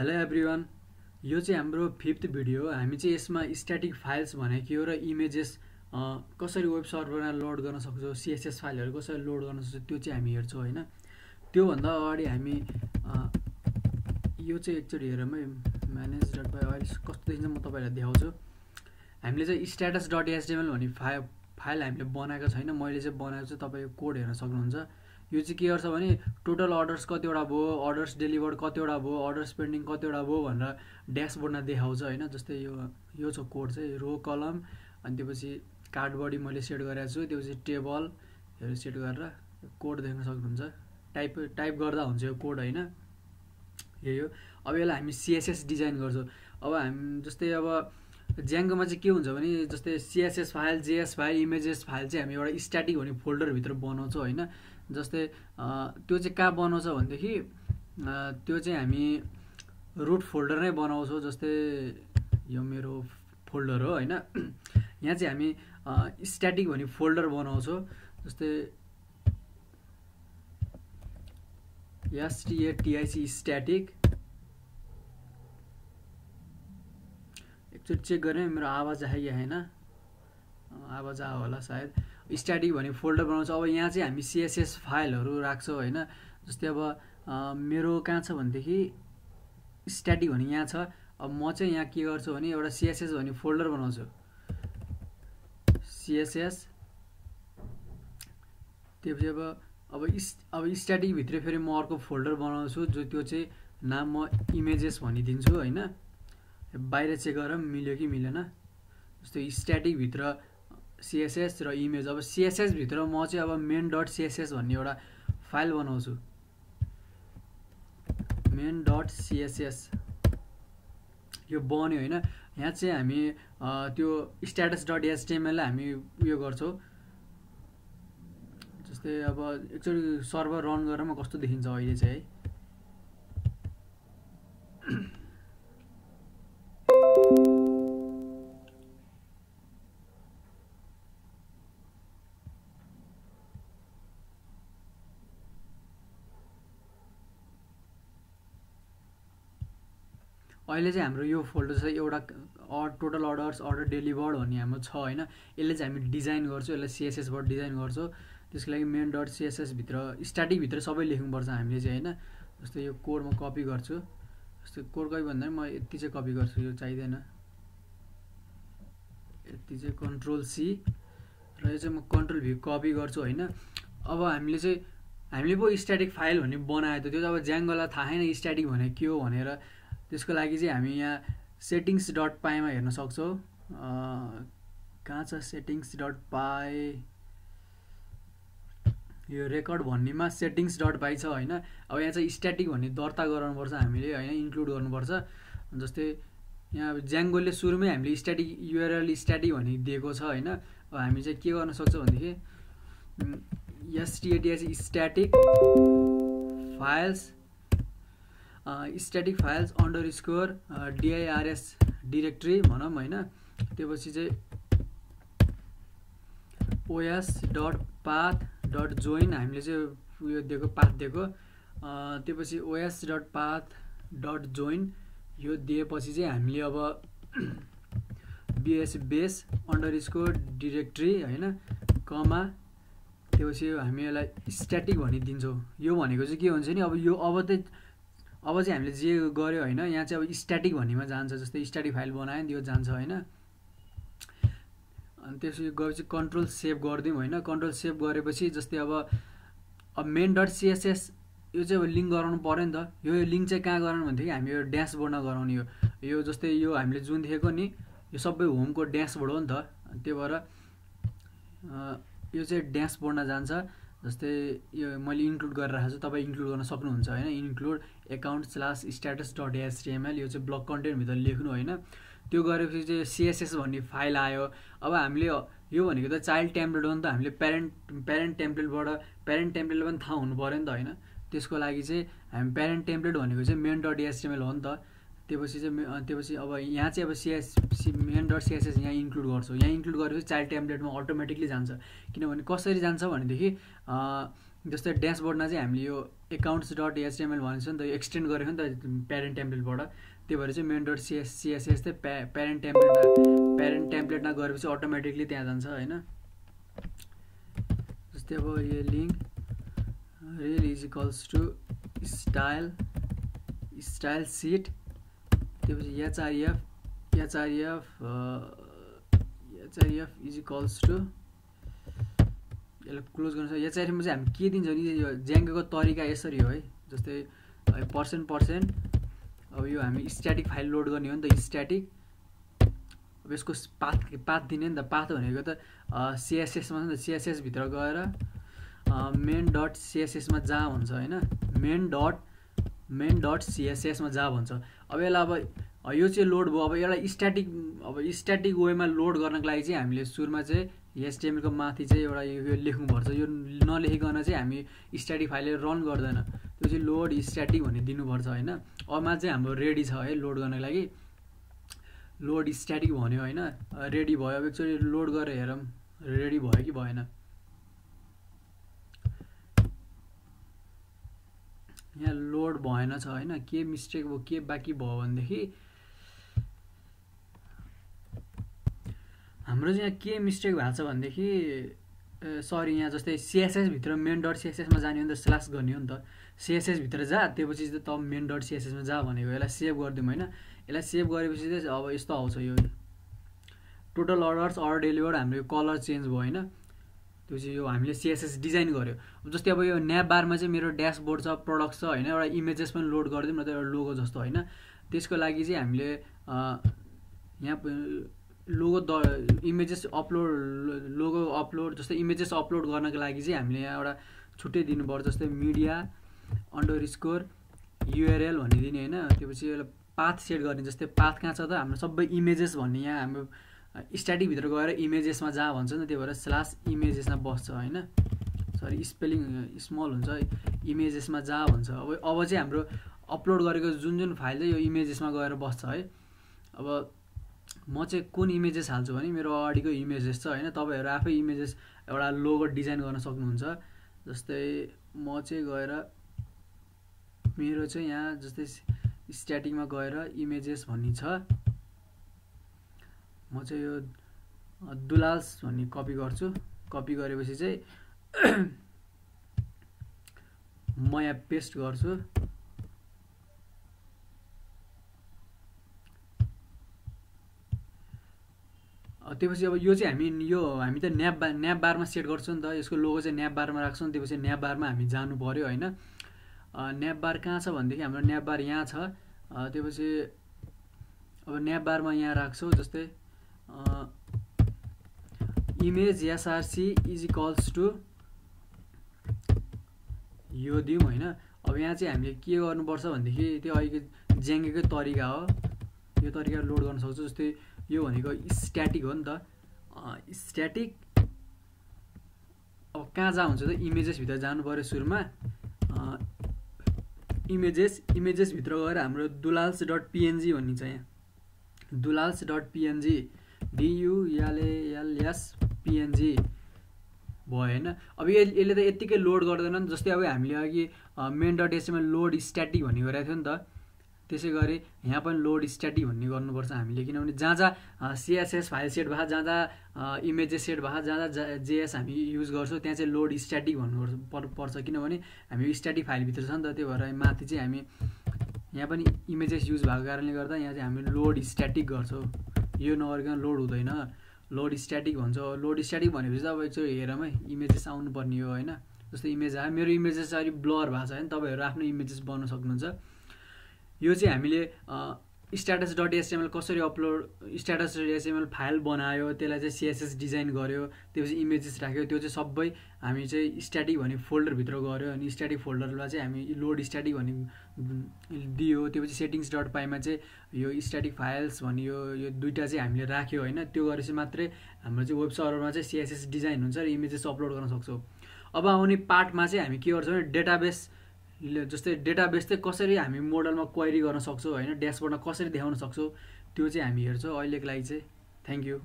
Hello everyone यो चाहिँ हाम्रो फिफ्थ भिडियो हो हामी चाहिँ यसमा स्ट्याटिक फाइल्स भनेको हो र इमेजेस कसरी वेब सर्भरमा लोड गर्न सक्छौँ सिएसएस फाइलहरू कसरी लोड गर्न सक्छौँ त्यो चाहिँ हामी हेर्छौँ होइन? त्योभन्दा अगाडि हामी यो चाहिँ एकचोटि हेरौँ है। म्यानेज डट बाई अहिले कस्तो देखिन्छ म तपाईँहरूलाई देखाउँछु। हामीले चाहिँ स्ट्याटस डट एसडिएमएल भन्ने फाइल फाइल हामीले बनाएको छैन। मैले चाहिँ बनाएको चाहिँ तपाईँको कोड हेर्न सक्नुहुन्छ। यो चाहिँ के गर्छ भने टोटल अर्डर्स कतिवटा भयो अर्डर्स डेलिभर्ड कतिवटा भयो अर्डर्स पेन्डिङ कतिवटा भयो भनेर ड्यासबोर्डमा देखाउँछ होइन। जस्तै यो यो छ कोड चाहिँ रो कलम अनि त्यसपछि कार्डबडी मैले सेट गरेको छु त्यसपछि टेबलहरू सेट गरेर कोड देख्न सक्नुहुन्छ। टाइप टाइप गर्दा हुन्छ यो कोड होइन। यही हो। अब यसलाई हामी सिएसएस डिजाइन गर्छौँ। अब हामी जस्तै अब ज्याङ्गोमा चाहिँ के हुन्छ भने जस्तै CSS file JS file images file चाहिँ हामी एउटा स्ट्याटिक भन्ने फोल्डरभित्र बनाउँछौँ होइन? जस्तै त्यो चाहिँ कहाँ बनाउँछ भनेदेखि त्यो चाहिँ हामी रुट फोल्डर नै बनाउँछौँ जस्तै यो मेरो फोल्डर हो होइन? यहाँ चाहिँ हामी स्ट्याटिक भन्ने फोल्डर बनाउँछौँ जस्तै एसटिएटिआइसी स्ट्याटिक एकचोटि चेक गरेँ मेरो आवाज आयो या होइन आवाज आयो होला सायद। स्ट्याटिक भन्ने फोल्डर बनाउँछ। अब यहाँ चाहिँ हामी सिएसएस फाइलहरू राख्छौँ होइन जस्तै अब मेरो कहाँ छ भनेदेखि स्ट्याटिक भन्ने यहाँ छ। अब म चाहिँ यहाँ के गर्छु भने एउटा सिएसएस भन्ने फोल्डर बनाउँछु। सिएसएस त्यसपछि अब अब अब स्ट्याटिकभित्र फेरि म अर्को फोल्डर बनाउँछु जो त्यो चाहिँ नाम म इमेजेस भनिदिन्छु होइन बाहिर चेक गरेर मिल्यो कि मिलेन। जस्तो स्ट्याटिकभित्र सिएसएस र इमेज अब सिएसएसभित्र म चाहिँ अब मेन डट सिएसएस भन्ने एउटा फाइल बनाउँछु। मेन डट सिएसएस यो बन्यो होइन। यहाँ चाहिँ हामी त्यो स्ट्याटस डट एसटिएमएललाई हामी उयो गर्छौँ। जस्तै अब एकचोटि सर्भर रन गरेर कस्तो देखिन्छ अहिले चाहिँ है। अहिले चाहिँ हाम्रो यो फोल्डर चाहिँ एउटा add total orders order delivered भन्ने हाम्रो छ होइन? यसले चाहिँ हामी डिजाइन गर्छौँ यसलाई सिएसएसबाट डिजाइन गर्छौँ। त्यसको लागि मेन डट सिएसएसभित्र स्ट्याटिकभित्र सबै लेख्नुपर्छ हामीले चाहिँ होइन? जस्तै यो कोड म कपी गर्छु। जस्तै कोड कपी भन्दा म यति चाहिँ कपी गर्छु यो चाहिँदैन। यति चाहिँ कन्ट्रोल सी र यो चाहिँ म कन्ट्रोल भी कपी गर्छु होइन? अब हामीले चाहिँ हामीले पो स्ट्याटिक फाइल भन्ने बनाएको थियो त्यो चाहिँ अब ज्याङ्गोलाई थाहा छैन स्ट्याटिक भने के हो भनेर। त्यसको लागि चाहिँ हामी यहाँ सेटिङ्स डट पाएमा हेर्न सक्छौँ। कहाँ छ सेटिङ्स डट पाए यो रेकर्ड भन्नेमा सेटिङ्स डट पाइ छ होइन? अब यहाँ चाहिँ स्ट्याटिक भन्ने दर्ता गराउनुपर्छ हामीले होइन? इन्क्लुड गर्नुपर्छ। जस्तै यहाँ ज्याङ्गोले सुरुमै हामीले स्ट्याटिक युआरएल स्ट्याटिक भन्ने दिएको छ होइन? अब हामी चाहिँ के गर्न सक्छौँ भनेदेखि STATS static files static files underscore DIRS directory भनौँ होइन। त्योपछि चाहिँ OS dot path dot join हामीले चाहिँ उयो दिएको पाथ दिएको। त्योपछि OS dot path dot join यो दिएपछि चाहिँ हामीले अब BS base under score directory होइन कमा त्योपछि हामी यसलाई स्ट्याटिक भनिदिन्छौँ। यो भनेको चाहिँ के हुन्छ नि अब यो अब चाहिँ अब चाहिँ हामीले जे गऱ्यो होइन यहाँ चाहिँ अब स्ट्याटिक भन्नेमा जान्छ जस्तै स्ट्याटिक फाइल बनायो नि यो जान्छ होइन। अनि त्यसपछि गएपछि कन्ट्रोल सेभ गरिदिउँ होइन। कन्ट्रोल सेभ गरेपछि जस्तै अब अब मेन डट सिएसएस यो चाहिँ अब लिङ्क गराउनु पऱ्यो नि त। यो लिङ्क चाहिँ कहाँ गराउनु भनेदेखि हामी यो ड्यासबोर्डमा गराउने हो। यो जस्तै यो हामीले जुन देखेको नि यो सबै होमको ड्यासबोर्ड हो नि त। त्यही भएर यो चाहिँ ड्यासबोर्डमा जान्छ। जस्तै यो मैले इन्क्लुड गरेर राखेको छु तपाईँ इन्क्लुड गर्न सक्नुहुन्छ होइन? Include account slash status dot STML यो चाहिँ ब्लक कन्टेन्टभित्र लेख्नु होइन? त्यो गरेपछि चाहिँ सिएसएस भन्ने फाइल आयो। अब हामीले यो भनेको त चाइल्ड टेम्प्लेट हो नि त हामीले प्यारेन्ट प्यारेन्ट टेम्प्लेटबाट प्यारेन्ट टेम्प्लेट पनि थाहा हुनु पऱ्यो नि त होइन? त्यसको लागि चाहिँ हामी प्यारेन्ट टेम्प्लेट भनेको चाहिँ मेन डट एसटिएमएल हो नि त। त्योपछि चाहिँ त्योपछि अब यहाँ चाहिँ अब CS C main dot CSS यहाँ इन्क्लुड गर्छौँ। यहाँ इन्क्लुड गरेपछि चाइल्ड टेम्प्लेटमा अटोमेटिकली जान्छ। किनभने कसरी जान्छ भनेदेखि जस्तै ड्यासबोर्डमा चाहिँ हामीले यो एकाउन्ट्स डट एचटिएमएल भनेको छ नि त यो एक्सटेन्ड गरेको नि त प्यारेन्ट टेम्प्लेटबाट त्यही भएर चाहिँ मेन डट सिएस सिएसएस चाहिँ प्या प्यारेन्ट टेम्प्लेटमा प्यारेन्ट टेम्प्लेटमा गएपछि अटोमेटिकली त्यहाँ जान्छ होइन? जस्तै अब यो link rel is equals to style style sheet त्यसपछि HRF HRF HRF is equals to यसलाई क्लोज गर्न सक्छ एचआरएफमा चाहिँ हामी के दिन्छौँ नि यो ज्याङ्गोको तरिका यसरी हो है। जस्तै पर्सेन्ट पर्सेन्ट अब यो हामी स्ट्याटिक फाइल लोड गर्ने हो नि त स्ट्याटिक अब यसको पाथ पाथ दिने नि त पाथ भनेको त सिएसएसमा छ नि त सिएसएसभित्र गएर मेन डट सिएसएसमा जा भन्छ होइन? मेन डट मेन डट सिएसएसमा जा भन्छ। अब यसलाई अब यो चाहिँ लोड भयो। अब यसलाई स्ट्याटिक अब स्ट्याटिक वेमा लोड गर्नको लागि चाहिँ हामीले सुरुमा चाहिँ एसटिएमएलको माथि चाहिँ एउटा यो लेख्नुपर्छ। यो नलेखिकन चाहिँ हामी स्ट्याटिक फाइलले रन गर्दैन। त्यो चाहिँ लोड स्ट्याटिक भन्ने दिनुपर्छ होइन? अबमा चाहिँ हाम्रो रेडी छ है लोड गर्नको लागि। लोड स्ट्याटिक भन्यो होइन? रेडी भयो। अब एकचोटि लोड गरेर हेरौँ। रेडी भयो कि भएन यहाँ लोड भएन छ होइन? के मिस्टेक भयो के बाँकी भयो भनेदेखि हाम्रो चाहिँ यहाँ के मिस्टेक भएको छ भनेदेखि सरी यहाँ जस्तै सिएसएसभित्र मेन डट सिएसएसमा जाने हो नि त स्ल्यास गर्ने हो नि त। सिएसएसभित्र जा त्योपछि त मेन डट सिएसएसमा जा भनेको यसलाई सेभ गरिदिउँ होइन? यसलाई सेभ गरेपछि चाहिँ अब यस्तो आउँछ यो। टोटल अर्डर्स अर्डर डेलिभर्ड हाम्रो यो कलर चेन्ज भयो होइन? त्यो यो हामीले सिएसएस डिजाइन गऱ्यो जस्तै अब यो न्याप बारमा चाहिँ मेरो ड्यासबोर्ड छ प्रडक्ट छ होइन? एउटा इमेजेस पनि लोड गरिदिउँ न त एउटा लोगो जस्तो होइन? त्यसको लागि चाहिँ हामीले यहाँ logo the images upload logo upload जस्तै इमेजेस अपलोड गर्नको लागि चाहिँ हामीले यहाँ एउटा छुट्टै दिनुपर्छ जस्तै मिडिया अन्डर स्कोर युआरएल भन्ने दिने होइन? त्योपछि यसलाई पाथ सेट गर्ने जस्तै पाथ कहाँ छ त? हाम्रो सबै इमेजेस भन्ने यहाँ हाम्रो स्ट्याटिकभित्र गएर इमेजेसमा जहाँ भन्छ नि त्यही भएर स्लास इमेजेसमा बस्छ होइन? सरी स्पेलिङ स्मल हुन्छ इमेजेसमा जहाँ भन्छ। अब अब चाहिँ हाम्रो अपलोड गरेको जुन जुन फाइल चाहिँ यो इमेजेसमा गएर बस्छ है? अब म चाहिँ कुन इमेजेस हाल्छु भने मेरो अगाडिको इमेजेस छ होइन? तपाईँहरू आफै इमेजेस एउटा लोगो डिजाइन गर्न सक्नुहुन्छ। जस्तै म चाहिँ गएर मेरो चाहिँ यहाँ जस्तै स्ट्याटिकमा गएर इमेजेस भन्ने छ। म चाहिँ यो दुलाल्स भन्ने कपी गर्छु। कपी गरेपछि चाहिँ म यहाँ पेस्ट गर्छु। त्योपछि अब यो चाहिँ हामी यो हामी त न्याप बा न्याप बारमा सेट गर्छौँ नि त। यसको लोगो चाहिँ न्याप बारमा राख्छौँ। त्योपछि न्याप बारमा हामी जानु पऱ्यो होइन? न्याप बार कहाँ छ भनेदेखि हाम्रो न्याप बार यहाँ छ। त्योपछि अब न्याप बारमा यहाँ राख्छौँ जस्तै। Image SRC is equals to यो दिउँ होइन। अब यहाँ चाहिँ हामीले के गर्नुपर्छ भनेदेखि त्यो अहिलेको ज्याङ्गेकै तरिका हो। यो तरिका लोड गर्न सक्छौँ जस्तै यो भनेको स्ट्याटिक हो नि त। स्ट्याटिक अब कहाँ जहाँ हुन्छ त? इमेजेसभित्र जानु पऱ्यो सुरुमा। इमेजेस इमेजेसभित्र गएर हाम्रो दुलाल्स डट पिएनजी भन्ने छ यहाँ। दुलाल्स डट पिएनजी डियुएलएलएस पिएनजी भयो होइन अब यसले त यत्तिकै लोड गर्दैन नि जस्तै अब हामीले अघि main dot SML load static भन्ने गरेको थियो नि त। त्यसै गरी यहाँ पनि लोड स्ट्याटिक भन्ने गर्नुपर्छ हामीले किनभने जहाँ जहाँ सिएसएस फाइल सेट भएको जहाँ जहाँ इमेजेस सेट भएको जहाँ जहाँ जेएस हामी युज गर्छौँ त्यहाँ चाहिँ लोड स्ट्याटिक भन्नु पर्छ। किनभने हामी स्ट्याटिक फाइलभित्र छ नि त त्यो भएर माथि चाहिँ हामी यहाँ पनि इमेजेस युज भएको कारणले गर्दा यहाँ चाहिँ हामी लोड स्ट्याटिक गर्छौँ। यो नगरिकन लोड हुँदैन। लोड स्ट्याटिक भन्छ। लोड स्ट्याटिक भनेपछि अब एकचोटि हेरौँ है। इमेजेस आउनुपर्ने हो होइन? जस्तो इमेज आयो। मेरो इमेजेस अलिक ब्लर भएको छ। होइन? तपाईँहरू आफ्नो इमेजेस बनाउन सक्नुहुन्छ। यो चाहिँ हामीले स्ट्याटस डट एसएमएल कसरी upload status dot SML file बनायो त्यसलाई चाहिँ सिएसएस डिजाइन गऱ्यो त्यसपछि इमेजेस राख्यो त्यो चाहिँ सबै हामी चाहिँ स्ट्याटिक भन्ने फोल्डरभित्र गऱ्यो अनि स्ट्याटिक फोल्डरलाई चाहिँ हामी लोड स्ट्याटिक भन्ने दियो त्योपछि सेटिङ्स डट पाइमा चाहिँ यो स्ट्याटिक फाइल्स भन्ने यो यो दुइटा चाहिँ हामीले राख्यो होइन त्यो गरेपछि मात्रै हाम्रो चाहिँ वेब सर्भरमा चाहिँ सिएसएस डिजाइन हुन्छ र इमेजेस अपलोड गर्न सक्छौँ। अब आउने पार्टमा चाहिँ हामी के गर्छौँ भने डेटाबेस जस्तै डेटाबेस चाहिँ कसरी हामी मोडलमा क्वेरी गर्न सक्छौँ होइन? ड्यासबोर्डमा कसरी देखाउन सक्छौँ त्यो चाहिँ हामी हेर्छौँ अहिलेको लागि चाहिँ। Thank you